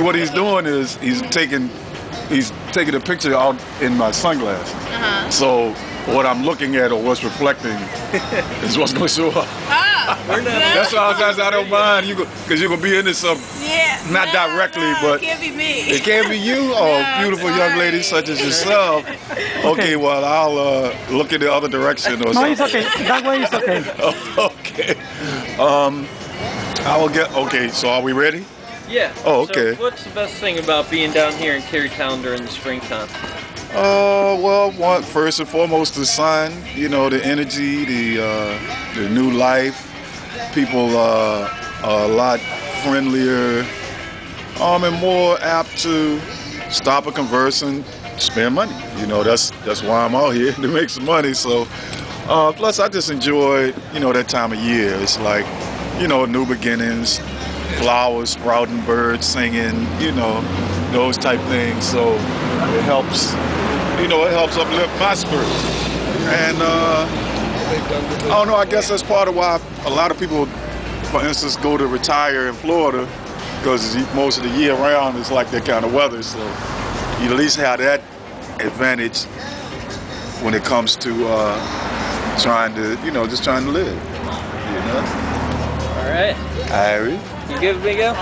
What he's doing is he's taking he's taking a picture out in my sunglasses. Uh-huh. So what I'm looking at or what's reflecting is what's going to show up. Ah, That's why I, I don't mind you because you're gonna be into some. yeah. not no, directly, no, but- it can't be me. It can't be you, or No, beautiful young lady such as yourself. Okay, well I'll uh, look in the other direction or No, something. it's okay. That way it's okay. okay. Um, I will get. Okay, so are we ready? Yeah. Oh, okay. So what's the best thing about being down here in Carytown during the springtime? Uh, well, one first and foremost, the sun. You know, the energy, the uh, the new life. People uh, are a lot friendlier, um, and more apt to stop and converse and spend money. You know, that's that's why I'm out here to make some money. So, uh, plus, I just enjoy you know that time of year. It's like, you know, new beginnings, flowers sprouting, birds singing. You know, those type things. So it helps you know, it helps uplift my spirits. And uh, I don't know, I guess that's part of why a lot of people, for instance, go to retire in Florida because most of the year round it's like that kind of weather. So you at least have that advantage when it comes to uh, trying to, you know, just trying to live. You know? All right. Harry. You give it a go?